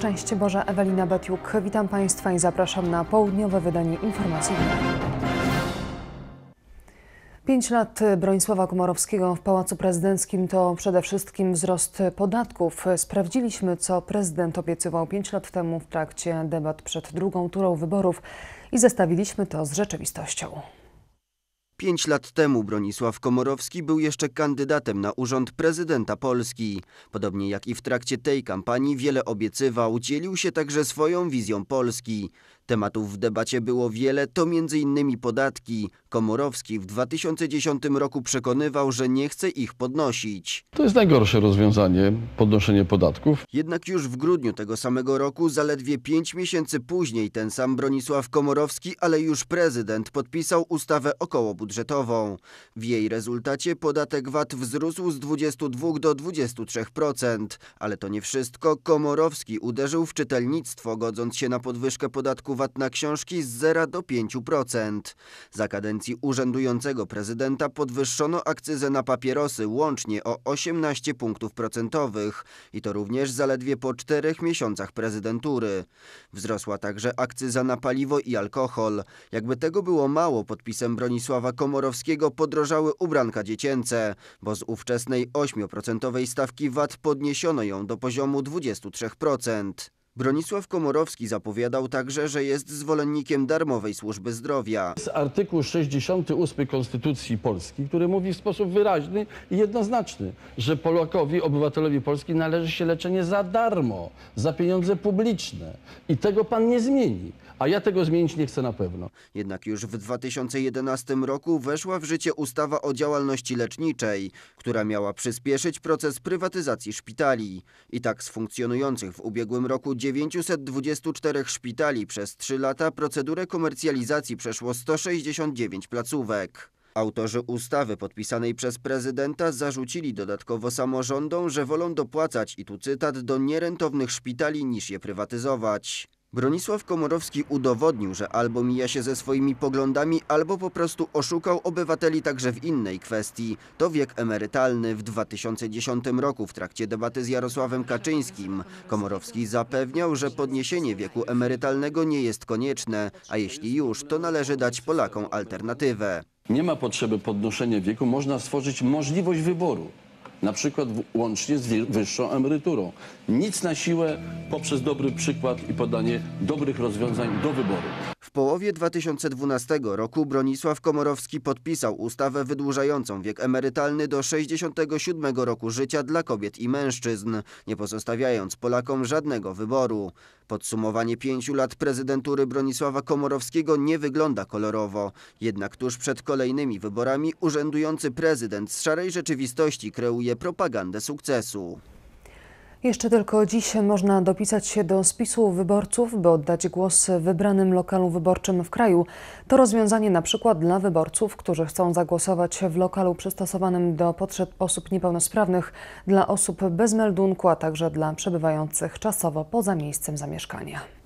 Szczęście Boże, Ewelina Betiuk. Witam Państwa i zapraszam na południowe wydanie informacji. Pięć lat Bronisława Komorowskiego w Pałacu Prezydenckim to przede wszystkim wzrost podatków. Sprawdziliśmy, co prezydent obiecywał pięć lat temu w trakcie debat przed drugą turą wyborów i zestawiliśmy to z rzeczywistością. Pięć lat temu Bronisław Komorowski był jeszcze kandydatem na urząd prezydenta Polski. Podobnie jak i w trakcie tej kampanii wiele obiecywał, dzielił się także swoją wizją Polski. Tematów w debacie było wiele, to m.in. podatki. Komorowski w 2010 roku przekonywał, że nie chce ich podnosić. To jest najgorsze rozwiązanie, podnoszenie podatków. Jednak już w grudniu tego samego roku, zaledwie pięć miesięcy później, ten sam Bronisław Komorowski, ale już prezydent, podpisał ustawę okołobudżetową. W jej rezultacie podatek VAT wzrósł z 22 do 23%. Ale to nie wszystko. Komorowski uderzył w czytelnictwo, godząc się na podwyżkę podatku VAT na książki z 0 do 5%. Za kadencji urzędującego prezydenta podwyższono akcyzę na papierosy łącznie o 18 punktów procentowych i to również zaledwie po czterech miesiącach prezydentury. Wzrosła także akcyza na paliwo i alkohol. Jakby tego było mało, podpisem Bronisława Komorowskiego podrożały ubranka dziecięce, bo z ówczesnej 8% stawki VAT podniesiono ją do poziomu 23%. Bronisław Komorowski zapowiadał także, że jest zwolennikiem darmowej służby zdrowia. Jest artykuł 68 Konstytucji Polski, który mówi w sposób wyraźny i jednoznaczny, że Polakowi, obywatelowi Polski należy się leczenie za darmo, za pieniądze publiczne. I tego pan nie zmieni. A ja tego zmienić nie chcę na pewno. Jednak już w 2011 roku weszła w życie ustawa o działalności leczniczej, która miała przyspieszyć proces prywatyzacji szpitali. I tak z funkcjonujących w ubiegłym roku 924 szpitali przez 3 lata procedurę komercjalizacji przeszło 169 placówek. Autorzy ustawy podpisanej przez prezydenta zarzucili dodatkowo samorządom, że wolą dopłacać, i tu cytat, do nierentownych szpitali niż je prywatyzować. Bronisław Komorowski udowodnił, że albo mija się ze swoimi poglądami, albo po prostu oszukał obywateli także w innej kwestii. To wiek emerytalny. W 2010 roku w trakcie debaty z Jarosławem Kaczyńskim Komorowski zapewniał, że podniesienie wieku emerytalnego nie jest konieczne, a jeśli już, to należy dać Polakom alternatywę. Nie ma potrzeby podnoszenia wieku, można stworzyć możliwość wyboru. Na przykład łącznie z wyższą emeryturą. Nic na siłę poprzez dobry przykład i podanie dobrych rozwiązań do wyboru. W połowie 2012 roku Bronisław Komorowski podpisał ustawę wydłużającą wiek emerytalny do 67 roku życia dla kobiet i mężczyzn, nie pozostawiając Polakom żadnego wyboru. Podsumowanie pięciu lat prezydentury Bronisława Komorowskiego nie wygląda kolorowo. Jednak tuż przed kolejnymi wyborami urzędujący prezydent z szarej rzeczywistości kreuje propagandę sukcesu. Jeszcze tylko dziś można dopisać się do spisu wyborców, by oddać głos wybranym lokalu wyborczym w kraju. To rozwiązanie na przykład dla wyborców, którzy chcą zagłosować w lokalu przystosowanym do potrzeb osób niepełnosprawnych, dla osób bez meldunku, a także dla przebywających czasowo poza miejscem zamieszkania.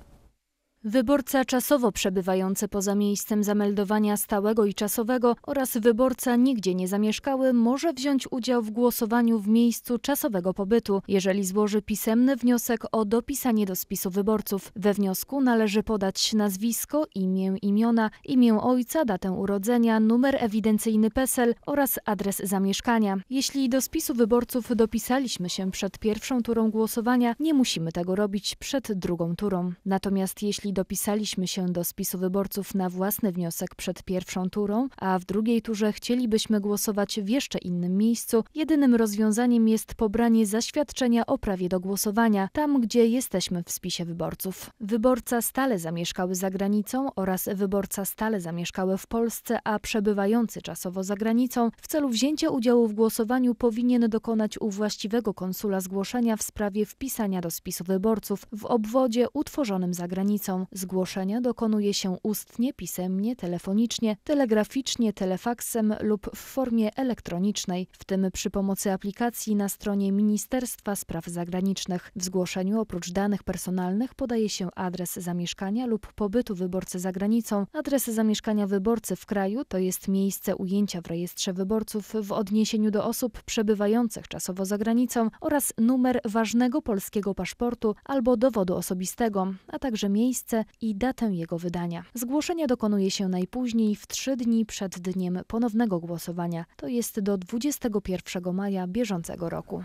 Wyborca czasowo przebywający poza miejscem zameldowania stałego i czasowego oraz wyborca nigdzie nie zamieszkały może wziąć udział w głosowaniu w miejscu czasowego pobytu, jeżeli złoży pisemny wniosek o dopisanie do spisu wyborców. We wniosku należy podać nazwisko, imię, imiona, imię ojca, datę urodzenia, numer ewidencyjny PESEL oraz adres zamieszkania. Jeśli do spisu wyborców dopisaliśmy się przed pierwszą turą głosowania, nie musimy tego robić przed drugą turą. Natomiast jeśli dopisaliśmy się do spisu wyborców na własny wniosek przed pierwszą turą, a w drugiej turze chcielibyśmy głosować w jeszcze innym miejscu, jedynym rozwiązaniem jest pobranie zaświadczenia o prawie do głosowania tam, gdzie jesteśmy w spisie wyborców. Wyborca stale zamieszkały za granicą oraz wyborca stale zamieszkały w Polsce, a przebywający czasowo za granicą w celu wzięcia udziału w głosowaniu powinien dokonać u właściwego konsula zgłoszenia w sprawie wpisania do spisu wyborców w obwodzie utworzonym za granicą. Zgłoszenia dokonuje się ustnie, pisemnie, telefonicznie, telegraficznie, telefaksem lub w formie elektronicznej, w tym przy pomocy aplikacji na stronie Ministerstwa Spraw Zagranicznych. W zgłoszeniu oprócz danych personalnych podaje się adres zamieszkania lub pobytu wyborcy za granicą, adres zamieszkania wyborcy w kraju, to jest miejsce ujęcia w rejestrze wyborców w odniesieniu do osób przebywających czasowo za granicą oraz numer ważnego polskiego paszportu albo dowodu osobistego, a także miejsce i datę jego wydania. Zgłoszenie dokonuje się najpóźniej w trzy dni przed dniem ponownego głosowania, to jest do 21 maja bieżącego roku.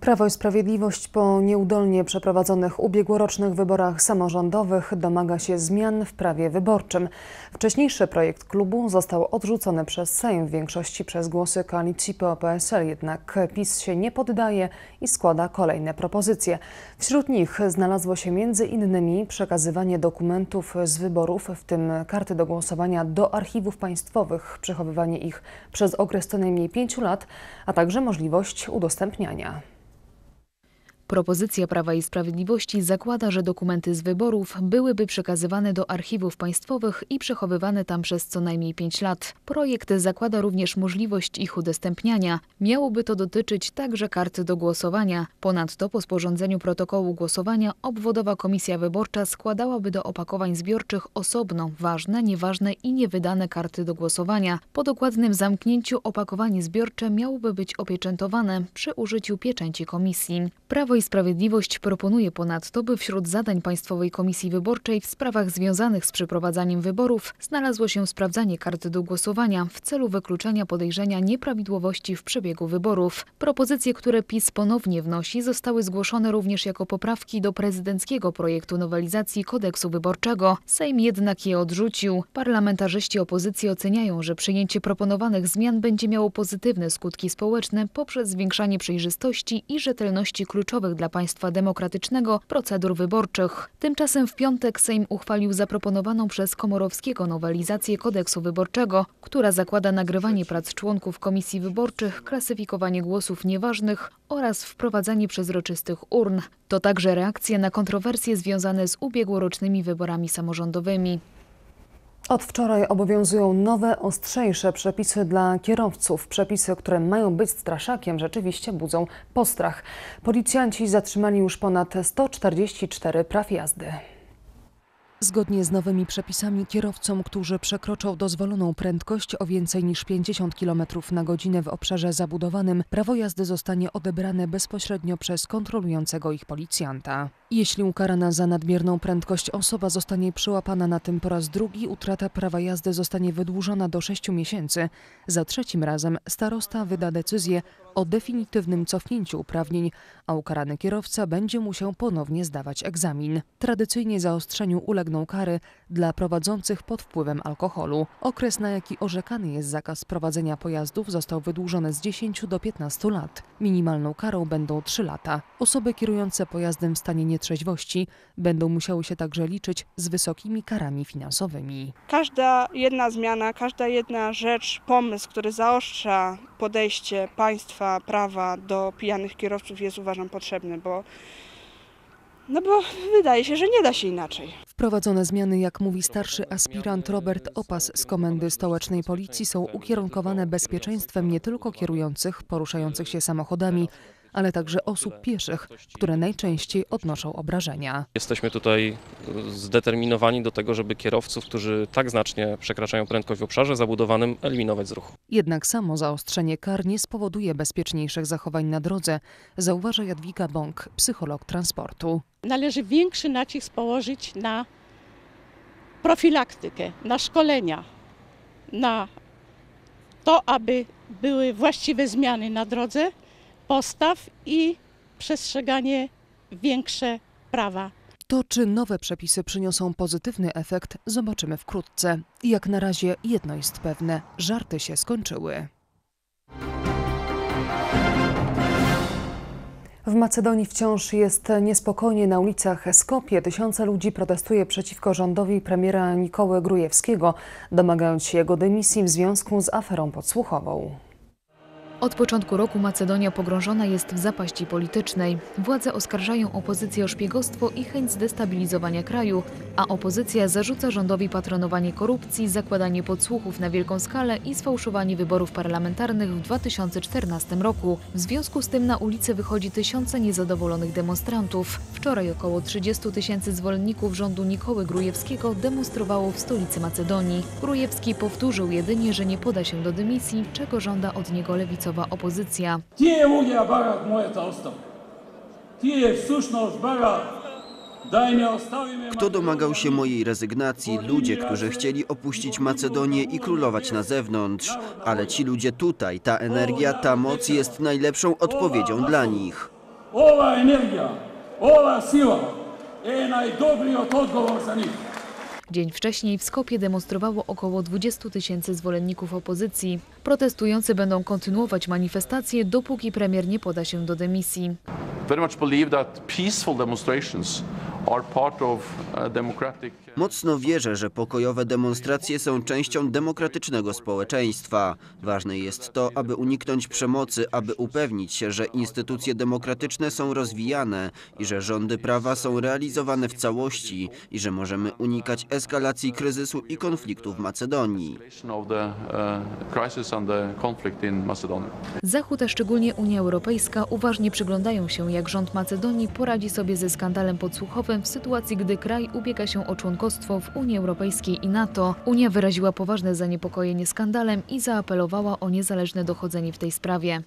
Prawo i Sprawiedliwość po nieudolnie przeprowadzonych ubiegłorocznych wyborach samorządowych domaga się zmian w prawie wyborczym. Wcześniejszy projekt klubu został odrzucony przez Sejm w większości przez głosy koalicji PO-PSL, jednak PiS się nie poddaje i składa kolejne propozycje. Wśród nich znalazło się innymi przekazywanie dokumentów z wyborów, w tym karty do głosowania do archiwów państwowych, przechowywanie ich przez okres co najmniej pięciu lat, a także możliwość udostępniania. Propozycja Prawa i Sprawiedliwości zakłada, że dokumenty z wyborów byłyby przekazywane do archiwów państwowych i przechowywane tam przez co najmniej 5 lat. Projekt zakłada również możliwość ich udostępniania. Miałoby to dotyczyć także karty do głosowania. Ponadto po sporządzeniu protokołu głosowania obwodowa komisja wyborcza składałaby do opakowań zbiorczych osobno ważne, nieważne i niewydane karty do głosowania. Po dokładnym zamknięciu opakowanie zbiorcze miałoby być opieczętowane przy użyciu pieczęci komisji. Prawo i Sprawiedliwość proponuje ponadto, by wśród zadań Państwowej Komisji Wyborczej w sprawach związanych z przeprowadzaniem wyborów znalazło się sprawdzanie karty do głosowania w celu wykluczenia podejrzenia nieprawidłowości w przebiegu wyborów. Propozycje, które PiS ponownie wnosi, zostały zgłoszone również jako poprawki do prezydenckiego projektu nowelizacji kodeksu wyborczego. Sejm jednak je odrzucił. Parlamentarzyści opozycji oceniają, że przyjęcie proponowanych zmian będzie miało pozytywne skutki społeczne poprzez zwiększanie przejrzystości i rzetelności kluczowych dla państwa demokratycznego procedur wyborczych. Tymczasem w piątek Sejm uchwalił zaproponowaną przez Komorowskiego nowelizację kodeksu wyborczego, która zakłada nagrywanie prac członków komisji wyborczych, klasyfikowanie głosów nieważnych oraz wprowadzanie przezroczystych urn. To także reakcja na kontrowersje związane z ubiegłorocznymi wyborami samorządowymi. Od wczoraj obowiązują nowe, ostrzejsze przepisy dla kierowców. Przepisy, które mają być straszakiem, rzeczywiście budzą postrach. Policjanci zatrzymali już ponad 144 praw jazdy. Zgodnie z nowymi przepisami kierowcom, którzy przekroczą dozwoloną prędkość o więcej niż 50 km na godzinę w obszarze zabudowanym, prawo jazdy zostanie odebrane bezpośrednio przez kontrolującego ich policjanta. Jeśli ukarana za nadmierną prędkość osoba zostanie przyłapana na tym po raz drugi, utrata prawa jazdy zostanie wydłużona do 6 miesięcy. Za trzecim razem starosta wyda decyzję o definitywnym cofnięciu uprawnień, a ukarany kierowca będzie musiał ponownie zdawać egzamin. Tradycyjnie zaostrzeniu ulegną kary dla prowadzących pod wpływem alkoholu. Okres, na jaki orzekany jest zakaz prowadzenia pojazdów, został wydłużony z 10 do 15 lat. Minimalną karą będą 3 lata. Osoby kierujące pojazdem w stanie nietrzeźwości będą musiały się także liczyć z wysokimi karami finansowymi. Każda jedna zmiana, każda jedna rzecz, pomysł, który zaostrza podejście państwa, prawa do pijanych kierowców jest uważam potrzebny, bo no bo wydaje się, że nie da się inaczej. Wprowadzone zmiany, jak mówi starszy aspirant Robert Opas z Komendy Stołecznej Policji, są ukierunkowane bezpieczeństwem nie tylko kierujących, poruszających się samochodami, ale także osób pieszych, które najczęściej odnoszą obrażenia. Jesteśmy tutaj zdeterminowani do tego, żeby kierowców, którzy tak znacznie przekraczają prędkość w obszarze zabudowanym, eliminować z ruchu. Jednak samo zaostrzenie kar nie spowoduje bezpieczniejszych zachowań na drodze, zauważa Jadwiga Bąk, psycholog transportu. Należy większy nacisk położyć na profilaktykę, na szkolenia, na to, aby były właściwe zmiany na drodze, postaw i przestrzeganie większe prawa. To, czy nowe przepisy przyniosą pozytywny efekt, zobaczymy wkrótce. Jak na razie jedno jest pewne: żarty się skończyły. W Macedonii wciąż jest niespokojnie na ulicach Skopie. Tysiące ludzi protestuje przeciwko rządowi premiera Nikoły Grujewskiego, domagając się jego dymisji w związku z aferą podsłuchową. Od początku roku Macedonia pogrążona jest w zapaści politycznej. Władze oskarżają opozycję o szpiegostwo i chęć zdestabilizowania kraju, a opozycja zarzuca rządowi patronowanie korupcji, zakładanie podsłuchów na wielką skalę i sfałszowanie wyborów parlamentarnych w 2014 roku. W związku z tym na ulicy wychodzi tysiące niezadowolonych demonstrantów. Wczoraj około 30 tysięcy zwolenników rządu Nikoły Grujewskiego demonstrowało w stolicy Macedonii. Grujewski powtórzył jedynie, że nie poda się do dymisji, czego żąda od niego lewicowa opozycja. Moje ostał. Kto domagał się mojej rezygnacji? Ludzie, którzy chcieli opuścić Macedonię i królować na zewnątrz. Ale ci ludzie tutaj, ta energia, ta moc jest najlepszą odpowiedzią dla nich. Owa energia, owa siła jest najlepszym odpowiedzią dla nich. Dzień wcześniej w Skopie demonstrowało około 20 tysięcy zwolenników opozycji. Protestujący będą kontynuować manifestacje, dopóki premier nie poda się do dymisji. very much believe that peaceful demonstrations uh, democratic Mocno wierzę, że pokojowe demonstracje są częścią demokratycznego społeczeństwa. Ważne jest to, aby uniknąć przemocy, aby upewnić się, że instytucje demokratyczne są rozwijane i że rządy prawa są realizowane w całości i że możemy unikać eskalacji kryzysu i konfliktu w Macedonii. uh. Zachód, a szczególnie Unia Europejska, uważnie przyglądają się, jak rząd Macedonii poradzi sobie ze skandalem podsłuchowym w sytuacji, gdy kraj ubiega się o członkostwo w Unii Europejskiej i NATO. Unia wyraziła poważne zaniepokojenie skandalem i zaapelowała o niezależne dochodzenie w tej sprawie.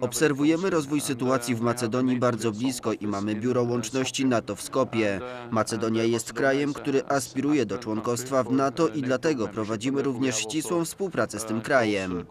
Obserwujemy rozwój sytuacji w Macedonii bardzo blisko i mamy biuro łączności NATO w Skopie. Macedonia jest krajem, który aspiruje do członkostwa w NATO i dlatego prowadzimy również ścisłą współpracę z tym krajem.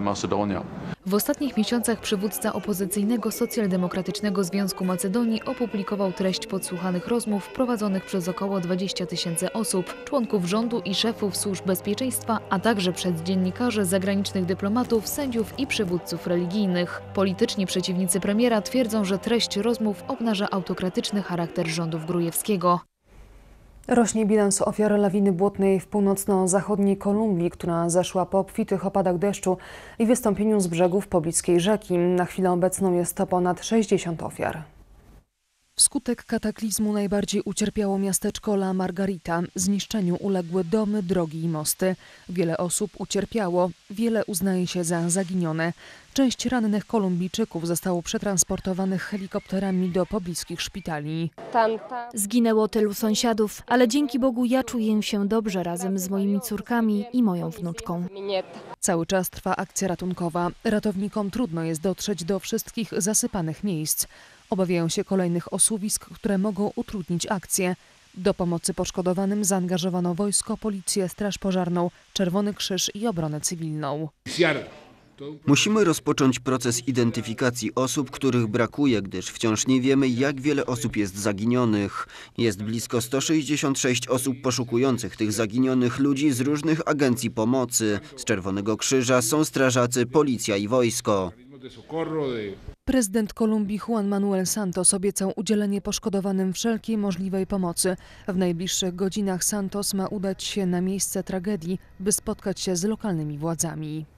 Macedonia. W ostatnich miesiącach przywódca opozycyjnego Socjaldemokratycznego Związku Macedonii opublikował treść podsłuchanych rozmów prowadzonych przez około 20 tysięcy osób, członków rządu i szefów służb bezpieczeństwa, a także przez dziennikarzy, zagranicznych dyplomatów, sędziów i przywódców religijnych. Polityczni przeciwnicy premiera twierdzą, że treść rozmów obnaża autokratyczny charakter rządów Grujewskiego. Rośnie bilans ofiar lawiny błotnej w północno-zachodniej Kolumbii, która zeszła po obfitych opadach deszczu i wystąpieniu z brzegów pobliskiej rzeki. Na chwilę obecną jest to ponad 60 ofiar. Wskutek kataklizmu najbardziej ucierpiało miasteczko La Margarita. Zniszczeniu uległy domy, drogi i mosty. Wiele osób ucierpiało, wiele uznaje się za zaginione. Część rannych Kolumbijczyków zostało przetransportowanych helikopterami do pobliskich szpitali. Zginęło tylu sąsiadów, ale dzięki Bogu ja czuję się dobrze razem z moimi córkami i moją wnuczką. Cały czas trwa akcja ratunkowa. Ratownikom trudno jest dotrzeć do wszystkich zasypanych miejsc. Obawiają się kolejnych osuwisk, które mogą utrudnić akcję. Do pomocy poszkodowanym zaangażowano wojsko, policję, straż pożarną, Czerwony Krzyż i obronę cywilną. Musimy rozpocząć proces identyfikacji osób, których brakuje, gdyż wciąż nie wiemy, jak wiele osób jest zaginionych. Jest blisko 166 osób poszukujących tych zaginionych ludzi z różnych agencji pomocy. Z Czerwonego Krzyża są strażacy, policja i wojsko. Prezydent Kolumbii Juan Manuel Santos obiecał udzielenie poszkodowanym wszelkiej możliwej pomocy. W najbliższych godzinach Santos ma udać się na miejsce tragedii, by spotkać się z lokalnymi władzami.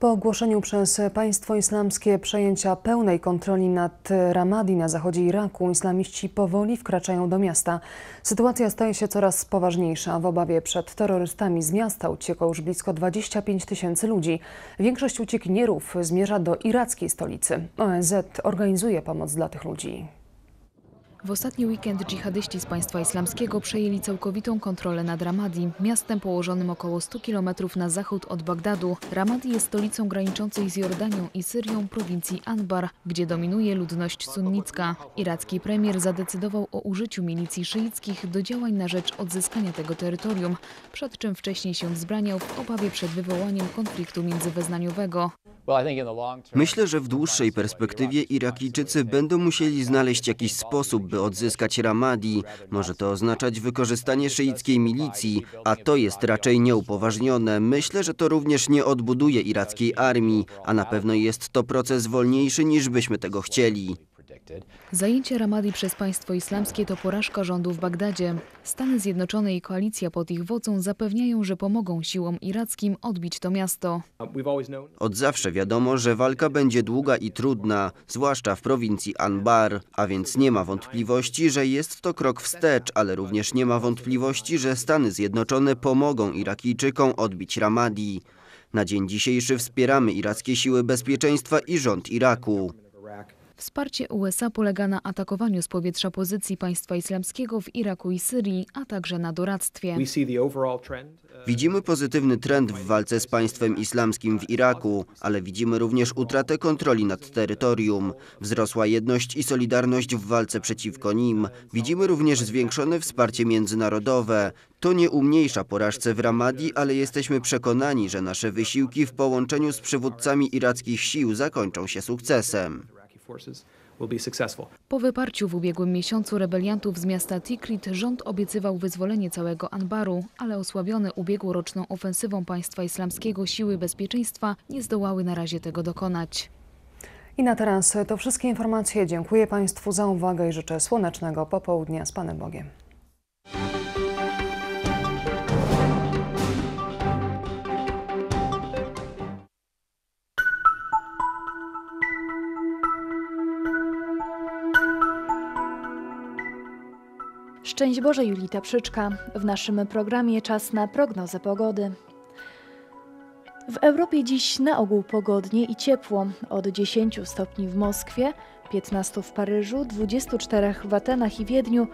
Po ogłoszeniu przez państwo islamskie przejęcia pełnej kontroli nad Ramadi na zachodzie Iraku, islamiści powoli wkraczają do miasta. Sytuacja staje się coraz poważniejsza. W obawie przed terrorystami z miasta uciekło już blisko 25 tysięcy ludzi. Większość uciekinierów zmierza do irackiej stolicy. ONZ organizuje pomoc dla tych ludzi. W ostatni weekend dżihadyści z państwa islamskiego przejęli całkowitą kontrolę nad Ramadi, miastem położonym około 100 km na zachód od Bagdadu. Ramadi jest stolicą graniczącej z Jordanią i Syrią prowincji Anbar, gdzie dominuje ludność sunnicka. Iracki premier zadecydował o użyciu milicji szyickich do działań na rzecz odzyskania tego terytorium, przed czym wcześniej się wzbraniał w obawie przed wywołaniem konfliktu międzywyznaniowego. Myślę, że w dłuższej perspektywie Irakijczycy będą musieli znaleźć jakiś sposób, by odzyskać Ramadi. Może to oznaczać wykorzystanie szyickiej milicji, a to jest raczej nieupoważnione. Myślę, że to również nie odbuduje irackiej armii, a na pewno jest to proces wolniejszy niż byśmy tego chcieli. Zajęcie Ramadi przez państwo islamskie to porażka rządu w Bagdadzie. Stany Zjednoczone i koalicja pod ich wodzą zapewniają, że pomogą siłom irackim odbić to miasto. Od zawsze wiadomo, że walka będzie długa i trudna, zwłaszcza w prowincji Anbar, a więc nie ma wątpliwości, że jest to krok wstecz, ale również nie ma wątpliwości, że Stany Zjednoczone pomogą Irakijczykom odbić Ramadi. Na dzień dzisiejszy wspieramy irackie siły bezpieczeństwa i rząd Iraku. Wsparcie USA polega na atakowaniu z powietrza pozycji państwa islamskiego w Iraku i Syrii, a także na doradztwie. Widzimy pozytywny trend w walce z państwem islamskim w Iraku, ale widzimy również utratę kontroli nad terytorium. Wzrosła jedność i solidarność w walce przeciwko nim. Widzimy również zwiększone wsparcie międzynarodowe. To nie umniejsza porażce w Ramadi, ale jesteśmy przekonani, że nasze wysiłki w połączeniu z przywódcami irackich sił zakończą się sukcesem. Po wyparciu w ubiegłym miesiącu rebeliantów z miasta Tikrit rząd obiecywał wyzwolenie całego Anbaru, ale osłabione ubiegłoroczną ofensywą państwa islamskiego siły bezpieczeństwa nie zdołały na razie tego dokonać. I na teraz to wszystkie informacje. Dziękuję Państwu za uwagę i życzę słonecznego popołudnia z Panem Bogiem. Szczęść Boże, Julita Przyczka. W naszym programie czas na prognozę pogody. W Europie dziś na ogół pogodnie i ciepło. Od 10 stopni w Moskwie, 15 w Paryżu, 24 w Atenach i Wiedniu,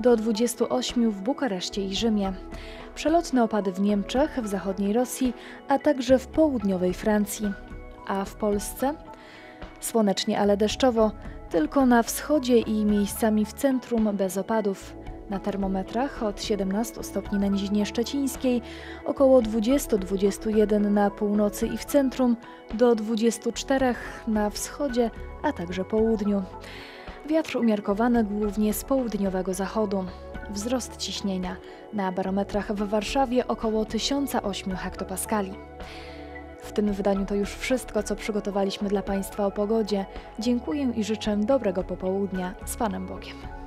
do 28 w Bukareszcie i Rzymie. Przelotne opady w Niemczech, w zachodniej Rosji, a także w południowej Francji. A w Polsce? Słonecznie, ale deszczowo, tylko na wschodzie i miejscami w centrum bez opadów. Na termometrach od 17 stopni na Nizinie Szczecińskiej, około 20-21 na północy i w centrum, do 24 na wschodzie, a także południu. Wiatr umiarkowany głównie z południowego zachodu. Wzrost ciśnienia na barometrach w Warszawie około 1008 hektopaskali. W tym wydaniu to już wszystko, co przygotowaliśmy dla Państwa o pogodzie. Dziękuję i życzę dobrego popołudnia z Panem Bogiem.